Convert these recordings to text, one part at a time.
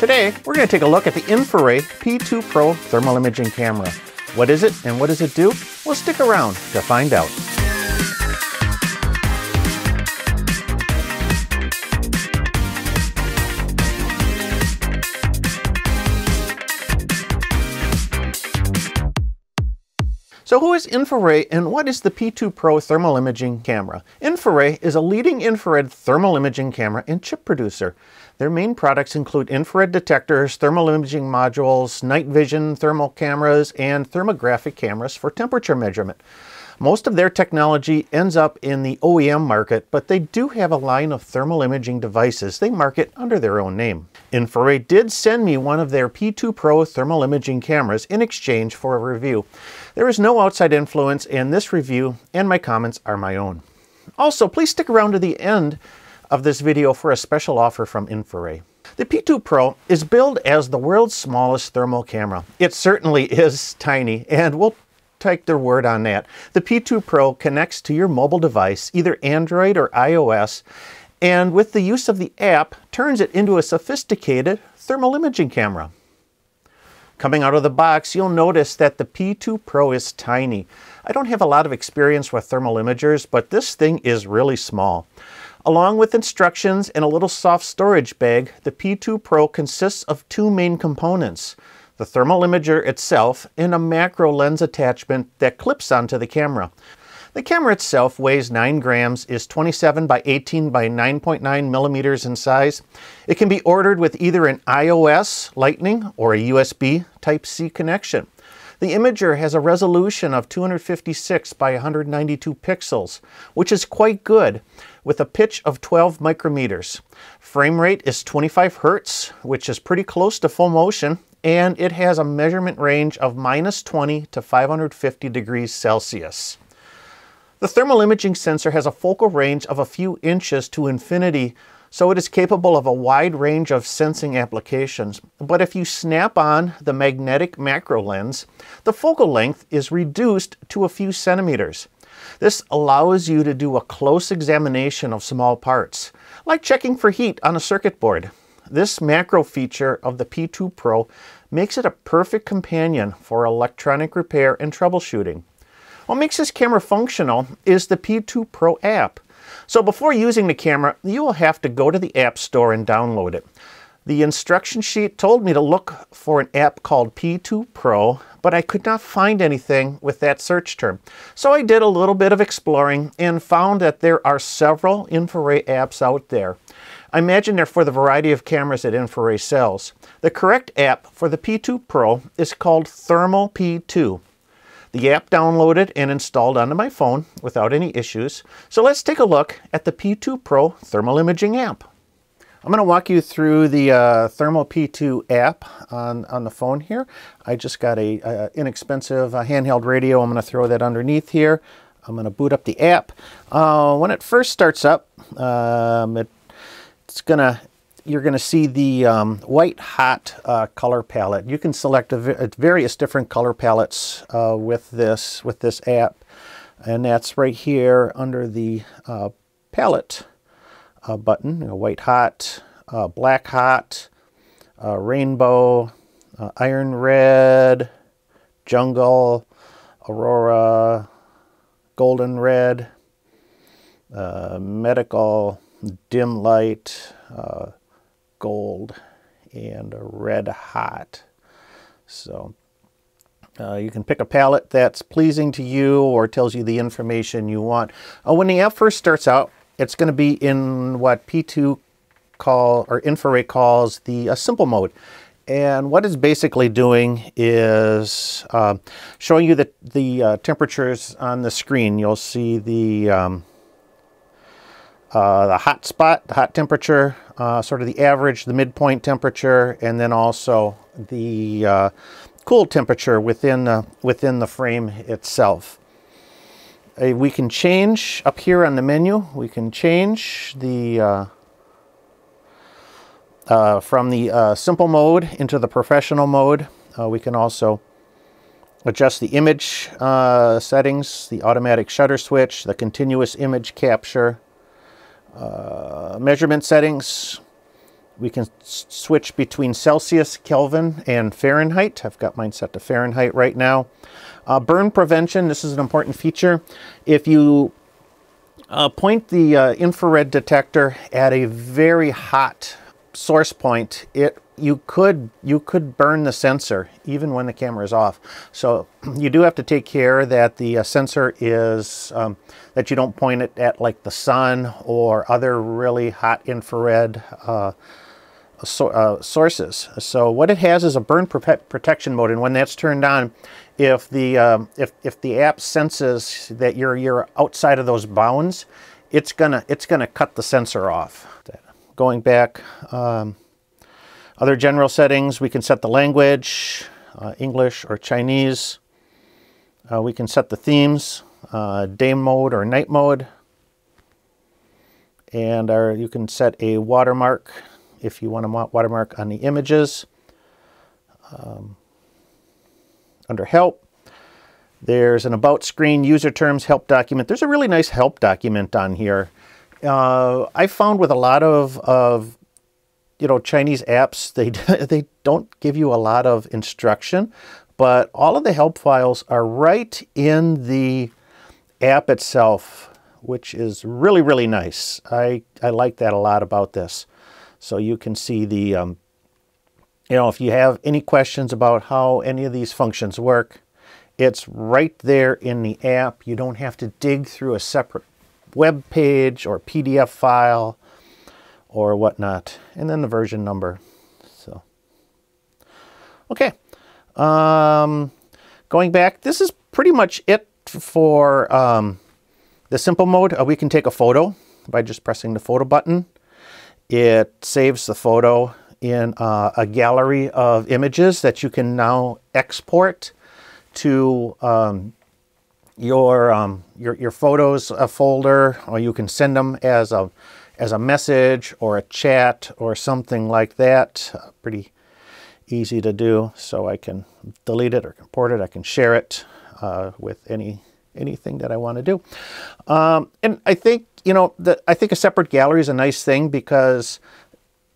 Today, we're going to take a look at the InfiRay P2 Pro thermal imaging camera. What is it and what does it do? Well, stick around to find out. So who is InfiRay and what is the P2 Pro thermal imaging camera? InfiRay is a leading infrared thermal imaging camera and chip producer. Their main products include infrared detectors, thermal imaging modules, night vision thermal cameras, and thermographic cameras for temperature measurement. Most of their technology ends up in the OEM market, but they do have a line of thermal imaging devices they market under their own name. InfiRay did send me one of their P2 Pro thermal imaging cameras in exchange for a review. There is no outside influence and this review and my comments are my own. Also, please stick around to the end of this video for a special offer from InfiRay. The P2 Pro is billed as the world's smallest thermal camera. It certainly is tiny and we'll take their word on that. The P2 Pro connects to your mobile device, either Android or iOS, and with the use of the app, turns it into a sophisticated thermal imaging camera. Coming out of the box, you'll notice that the P2 Pro is tiny. I don't have a lot of experience with thermal imagers, but this thing is really small. Along with instructions and a little soft storage bag, the P2 Pro consists of two main components the thermal imager itself, and a macro lens attachment that clips onto the camera. The camera itself weighs 9 grams, is 27 by 18 by 9.9 millimeters in size. It can be ordered with either an iOS Lightning or a USB Type-C connection. The imager has a resolution of 256 by 192 pixels, which is quite good, with a pitch of 12 micrometers. Frame rate is 25 hertz, which is pretty close to full motion, and it has a measurement range of minus 20 to 550 degrees Celsius. The thermal imaging sensor has a focal range of a few inches to infinity, so it is capable of a wide range of sensing applications. But if you snap on the magnetic macro lens, the focal length is reduced to a few centimeters. This allows you to do a close examination of small parts, like checking for heat on a circuit board. This macro feature of the P2 Pro makes it a perfect companion for electronic repair and troubleshooting. What makes this camera functional is the P2 Pro app. So before using the camera, you will have to go to the App Store and download it. The instruction sheet told me to look for an app called P2 Pro, but I could not find anything with that search term. So I did a little bit of exploring and found that there are several InfiRay apps out there. I imagine they're for the variety of cameras that InfiRay sells. The correct app for the P2 Pro is called Thermal P2. The app downloaded and installed onto my phone without any issues. So let's take a look at the P2 Pro thermal imaging app. I'm going to walk you through the uh, Thermal P2 app on, on the phone here. I just got a, a inexpensive uh, handheld radio. I'm going to throw that underneath here. I'm going to boot up the app. Uh, when it first starts up, um, it it's gonna you're going to see the um, white hot uh, color palette. You can select various different color palettes uh, with this with this app, and that's right here under the uh, palette uh, button. You know, white hot, uh, black hot, uh, rainbow, iron red, jungle, aurora, golden red, medical dim light, uh, gold, and red hot. So uh, you can pick a palette that's pleasing to you or tells you the information you want. Uh, when the app first starts out, it's going to be in what P2 call or InfiRay calls the uh, simple mode. And what it's basically doing is uh, showing you the, the uh, temperatures on the screen. You'll see the um, uh, the hot spot, the hot temperature, uh, sort of the average, the midpoint temperature, and then also the uh, cool temperature within the, within the frame itself. Uh, we can change up here on the menu, we can change the uh, uh, from the simple mode into the professional mode. we can also adjust the image settings, the automatic shutter switch, the continuous image capture, uh, measurement settings. we can switch between Celsius, Kelvin, and Fahrenheit. I've got mine set to Fahrenheit right now. Uh, burn prevention, this is an important feature. If you uh, point the uh, infrared detector at a very hot source point, it you could you could burn the sensor even when the camera is off. So you do have to take care that the uh, sensor is um, that you don't point it at like the sun or other really hot infrared uh, so, uh, sources. So what it has is a burn protection mode, and when that's turned on, if the um, if if the app senses that you're you're outside of those bounds, it's gonna it's gonna cut the sensor off. Going back. Um, other general settings, we can set the language, uh, English or Chinese. Uh, we can set the themes, uh, day mode or night mode. And our, you can set a watermark if you want to watermark on the images. Um, under help, there's an about screen, user terms, help document. There's a really nice help document on here. Uh, I found with a lot of, of you know, Chinese apps, they, they don't give you a lot of instruction, but all of the help files are right in the app itself, which is really, really nice. I, I like that a lot about this. So you can see the, um, you know, if you have any questions about how any of these functions work, it's right there in the app. You don't have to dig through a separate web page or PDF file or whatnot. And then the version number. So, okay. Um, going back, this is pretty much it for um, the simple mode. Uh, we can take a photo by just pressing the photo button. It saves the photo in uh, a gallery of images that you can now export to um, your, um, your, your photos folder, or you can send them as a as a message or a chat or something like that. Uh, pretty easy to do. So I can delete it or import it. I can share it uh, with any anything that I want to do. Um, and I think, you know, that I think a separate gallery is a nice thing because,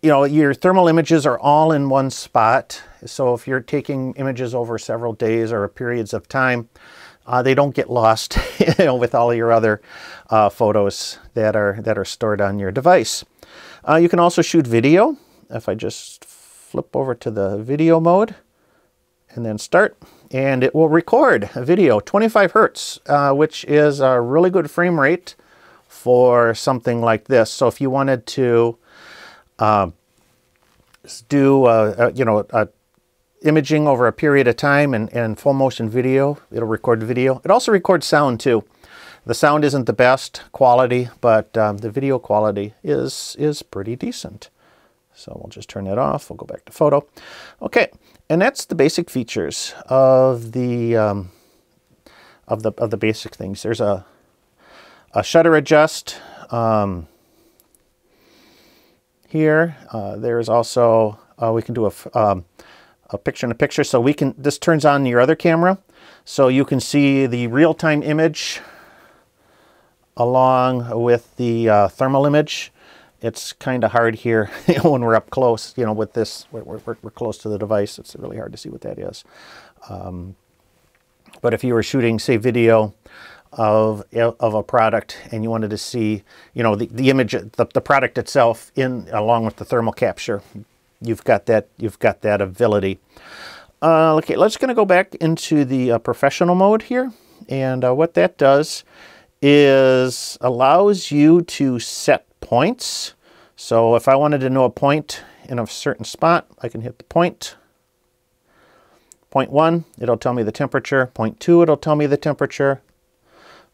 you know, your thermal images are all in one spot. So if you're taking images over several days or periods of time, uh, they don't get lost you know, with all your other uh, photos that are, that are stored on your device. Uh, you can also shoot video. If I just flip over to the video mode and then start, and it will record a video 25 hertz, uh, which is a really good frame rate for something like this. So if you wanted to uh, do, uh, you know, a imaging over a period of time and, and full motion video. It'll record video. It also records sound too. The sound isn't the best quality, but um, the video quality is, is pretty decent. So we'll just turn that off. We'll go back to photo. Okay, and that's the basic features of the um, of the of the basic things. There's a a shutter adjust um, here. Uh, there's also uh, we can do a um, a picture in a picture. So we can, this turns on your other camera. So you can see the real-time image along with the uh, thermal image. It's kind of hard here when we're up close, you know, with this, we're, we're, we're, close to the device. It's really hard to see what that is. Um, but if you were shooting, say, video of, of a product and you wanted to see, you know, the, the image, the, the product itself in along with the thermal capture, you've got that you've got that ability. Uh, okay, let's going to go back into the uh, professional mode here, and uh, what that does is allows you to set points. So if I wanted to know a point in a certain spot, I can hit the point. Point one, it'll tell me the temperature. Point two, it'll tell me the temperature.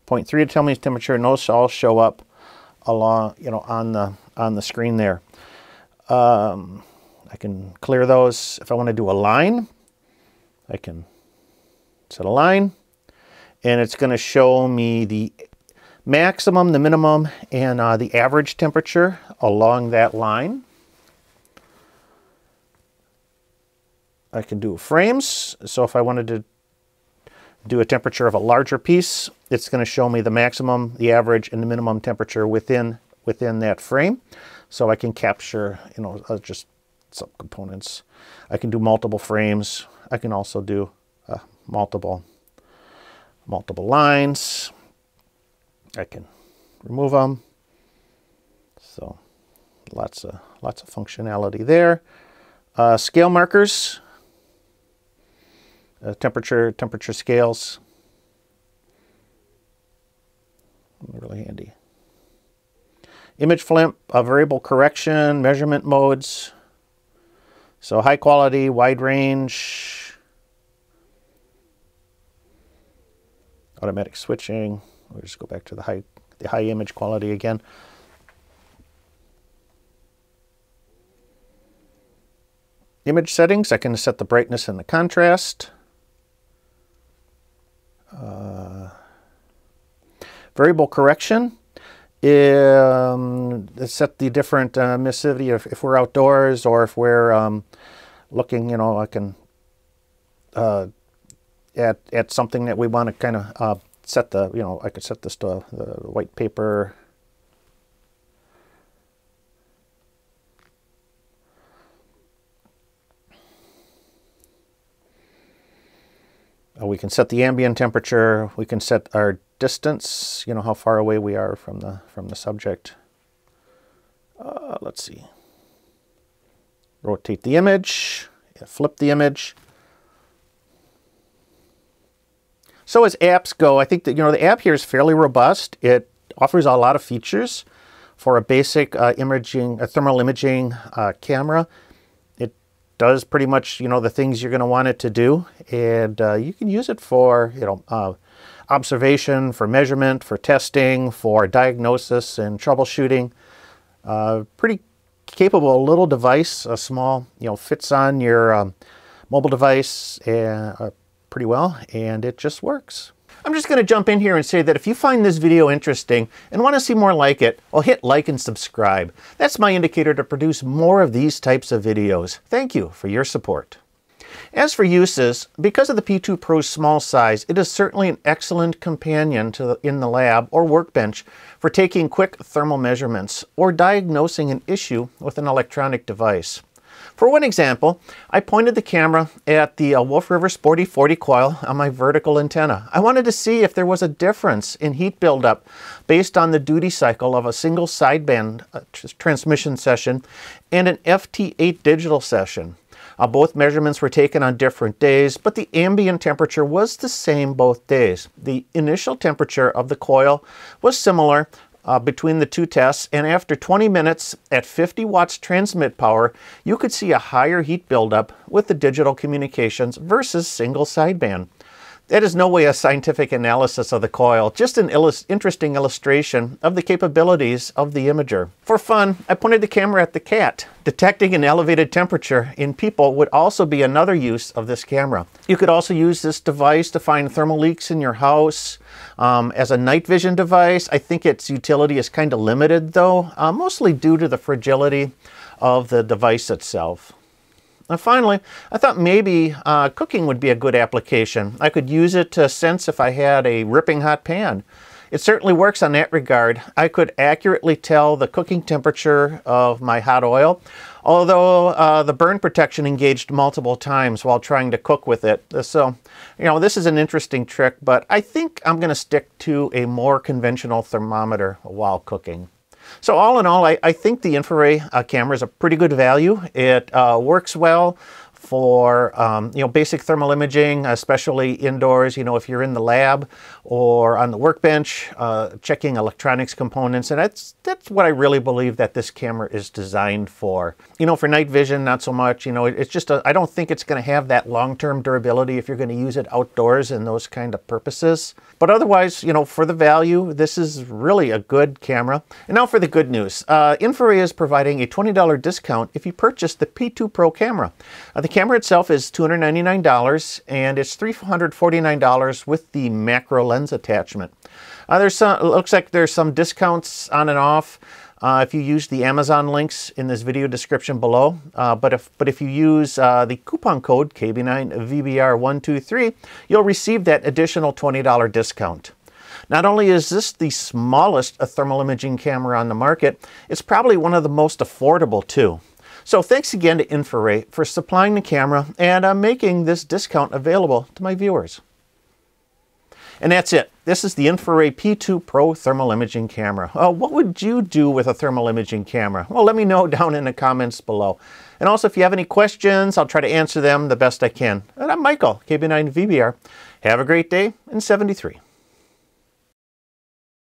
Point three, it'll tell me the temperature, and those all show up along, you know, on the on the screen there. Um, I can clear those. If I want to do a line, I can set a line and it's going to show me the maximum, the minimum, and uh, the average temperature along that line. I can do frames. So if I wanted to do a temperature of a larger piece, it's going to show me the maximum, the average, and the minimum temperature within, within that frame. So I can capture, you know, uh, just subcomponents. I can do multiple frames. I can also do uh, multiple, multiple lines. I can remove them. So lots of, lots of functionality there. Uh, scale markers, uh, temperature, temperature scales. Really handy. Image flip, a variable correction, measurement modes. So high quality, wide range, automatic switching. We'll just go back to the high, the high image quality again. Image settings, I can set the brightness and the contrast. Uh, variable correction, um, set the different uh, emissivity if, if, we're outdoors or if we're um, looking, you know, I can uh, at, at something that we want to kind of uh, set the, you know, I could set this to the white paper Uh, we can set the ambient temperature. We can set our distance, you know, how far away we are from the, from the subject. Uh, let's see. Rotate the image, flip the image. So as apps go, I think that, you know, the app here is fairly robust. It offers a lot of features for a basic uh, imaging, a thermal imaging uh, camera It does pretty much, you know, the things you're going to want it to do. And uh, you can use it for, you know, uh, observation, for measurement, for testing, for diagnosis and troubleshooting. Uh, pretty capable little device, a small, you know, fits on your um, mobile device uh, pretty well, and it just works. I'm just going to jump in here and say that if you find this video interesting and want to see more like it, well hit like and subscribe. That's my indicator to produce more of these types of videos. Thank you for your support. As for uses, because of the P2 Pro's small size, it is certainly an excellent companion to the, in the lab or workbench for taking quick thermal measurements or diagnosing an issue with an electronic device. For one example, I pointed the camera at the uh, Wolf River Sporty 40 coil on my vertical antenna. I wanted to see if there was a difference in heat buildup based on the duty cycle of a single sideband uh, transmission session and an FT8 digital session. Uh, both measurements were taken on different days, but the ambient temperature was the same both days. The initial temperature of the coil was similar, uh, between the two tests, and after 20 minutes at 50 watts transmit power, you could see a higher heat buildup with the digital communications versus single sideband. That is no way a scientific analysis of the coil, just an illus interesting illustration of the capabilities of the imager. For fun, I pointed the camera at the cat. Detecting an elevated temperature in people would also be another use of this camera. You could also use this device to find thermal leaks in your house. Um, as a night vision device, I think its utility is kind of limited though, uh, mostly due to the fragility of the device itself. And finally, I thought maybe uh, cooking would be a good application. I could use it to sense if I had a ripping hot pan. It certainly works on that regard. I could accurately tell the cooking temperature of my hot oil, although uh, the burn protection engaged multiple times while trying to cook with it. So, you know, this is an interesting trick, but I think I'm going to stick to a more conventional thermometer while cooking. So all in all, I, I think the InfiRay uh, camera is a pretty good value. It uh, works well for um, you know basic thermal imaging, especially indoors. You know if you're in the lab or on the workbench, uh, checking electronics components, and that's that's what I really believe that this camera is designed for. You know for night vision, not so much. You know it, it's just I don't think it's going to have that long-term durability if you're going to use it outdoors in those kind of purposes. But otherwise, you know for the value, this is really a good camera. And now for the good news, uh, InfiRay is providing a $20 discount if you purchase the P2 Pro camera. Uh, the camera itself is $299 and it's $349 with the macro lens attachment. Uh, there's some, looks like there's some discounts on and off uh, if you use the Amazon links in this video description below. Uh, but, if, but if you use uh, the coupon code KB9VBR123, you'll receive that additional $20 discount. Not only is this the smallest thermal imaging camera on the market, it's probably one of the most affordable too. So thanks again to InfiRay for supplying the camera and uh, making this discount available to my viewers. And that's it. This is the InfiRay P2 Pro thermal imaging camera. Uh, what would you do with a thermal imaging camera? Well, let me know down in the comments below. And also, if you have any questions, I'll try to answer them the best I can. And I'm Michael, KB9VBR. Have a great day in 73.